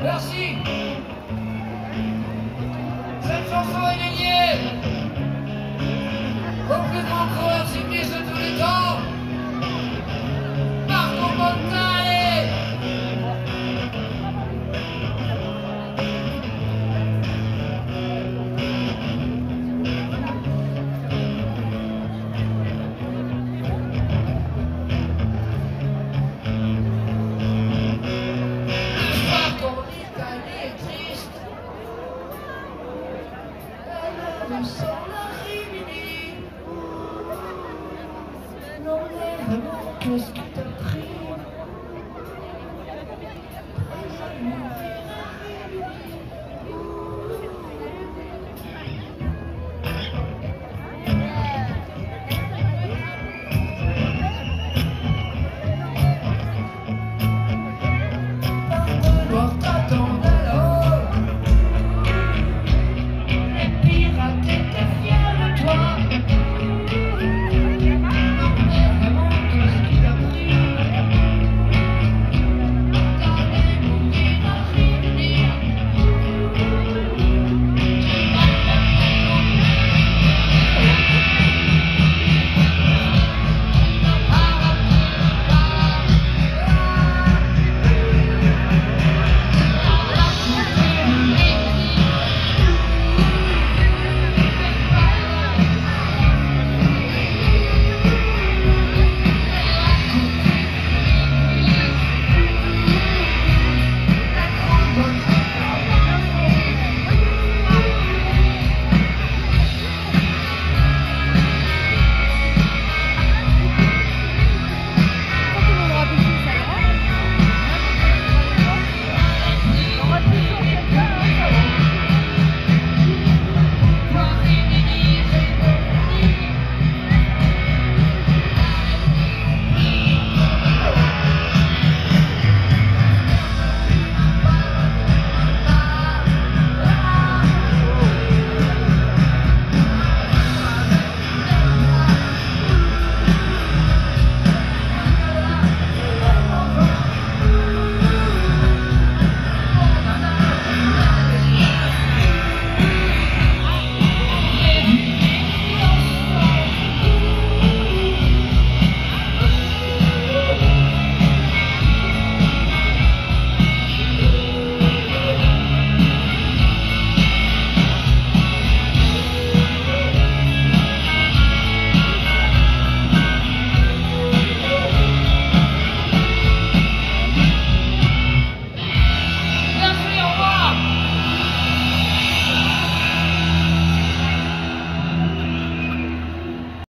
Merci. Cette chanson, elle est